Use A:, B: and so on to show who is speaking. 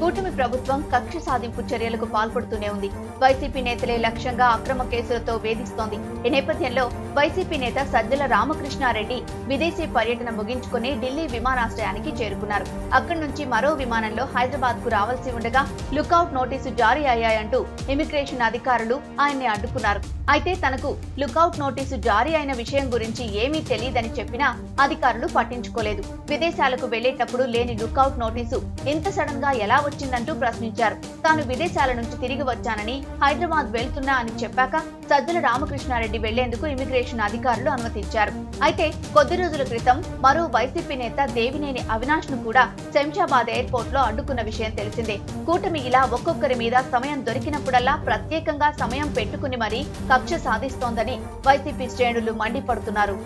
A: కూటమి ప్రభుత్వం కక్ష సాధింపు చర్యలకు పాల్పడుతూనే ఉంది. వైసీపీ నేతలే లక్ష్యంగా అక్రమ కేసులతో వేధిస్తోంది. ఈ నేపథ్యంలో వైసీపీ నేత సజ్జల రామకృష్ణారెడ్డి విదేశీ పర్యటన ముగించుకుని ఢిల్లీ విమానాశ్రయానికి చేరుకున్నారు. అక్కడి నుంచి మరో విమానంలో హైదరాబాద్కు రావాల్సి ఉండగా లుకౌట్ నోటీసు జారీ అయ్యాయంటూ ఇమిగ్రేషన్ అధికారులు ఆయన్ని అడ్డుకున్నారు. అయితే తనకు లుకౌట్ నోటీసు జారీ అయిన విషయం గురించి ఏమీ తెలియదని చెప్పినా అధికారులు పట్టించుకోలేదు. విదేశాలకు వెళ్ళేటప్పుడు లేని లుకౌట్ నోటీసు ఇంత సడన్గా ఎలా వచ్చిందంటూ ప్రశ్నించారు. తాను విదేశాల నుంచి తిరిగి వచ్చానని హైదరాబాద్ వెళ్తున్నా అని చెప్పాక సజ్జల రామకృష్ణారెడ్డి వెళ్ళేందుకు ఇమిగ్రేషన్ అధికారులు అనుమతించారు. అయితే కొద్ది రోజుల క్రితం మరో వైసీపీ నేత దేవినేని అవినాష్ను కూడా శంషాబాద్ ఎయిర్పోర్ట్లో అడ్డుకున్న విషయం తెలిసిందే. కూటమి ఇలా ఒక్కొక్కరి మీద సమయం దొరికినప్పుడల్లా ప్రత్యేకంగా సమయం పెట్టుకుని మరీ కక్ష సాధిస్తోందని వైసీపీ శ్రేణులు మండిపడుతున్నారు.